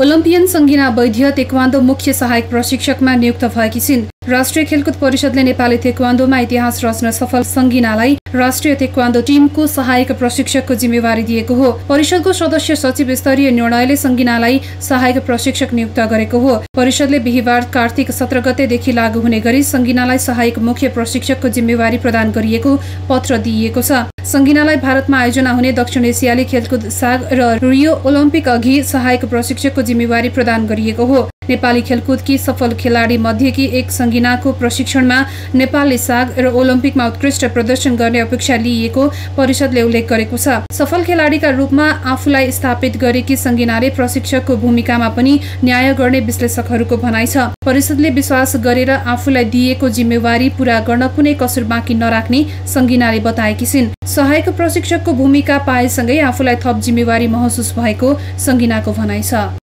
Olympian सङ्गीना वैद्य taekwondo मुख्य सहायक प्रशिक्षकमा नियुक्त भएकी छिन्। राष्ट्रिय खेलकुद परिषदले नेपाली तेक्वान्दोमा इतिहास रच्न सफल सङ्गिनालाई राष्ट्रिय तेक्वान्दो टिमको सहायक प्रशिक्षकको जिम्मेवारी दिएको हो। परिषदको सदस्य सचिव स्तरीय निर्णयले सङ्गिनालाई सहायक प्रशिक्षक नियुक्त गरेको हो। परिषदले बिहिबार कार्तिक सत्र गतेदेखि लागू हुने गरी सङ्गिनालाई सहायक मुख्य प्रशिक्षकको जिम्मेवारी प्रदान गरिएको पत्र दिइएको छ। सङ्गिनालाई भारतमा आयोजना हुने दक्षिण एसियाली खेलकुद साग र रियो ओलम्पिक अघि सहायक प्रशिक्षकको जिम्मेवारी प्रदान गरिएको हो। नेपाली खेलकुदकी सफल खेलाडी मध्येकी एक सङ्गिनाको प्रशिक्षणमा नेपालले साग र ओलम्पिकमा उत्कृष्ट प्रदर्शन गर्ने अपेक्षा लिइएको परिषदले उल्लेख गरेको छ। सफल खेलाडीका रूपमा आफूलाई स्थापित गरेकी सङ्गिनाले प्रशिक्षकको भूमिकामा पनि न्याय गर्ने विश्लेषकहरूको भनाइ छ। परिषदले विश्वास गरेर आफूलाई दिएको जिम्मेवारी पूरा गर्न कुनै कसुर बाँकी नराख्ने सङ्गिनाले बताएकी छिन्। सहायक प्रशिक्षकको भूमिका पाएसँगै आफूलाई थप जिम्मेवारी महसुस भएको सङ्गिनाको भनाइ छ।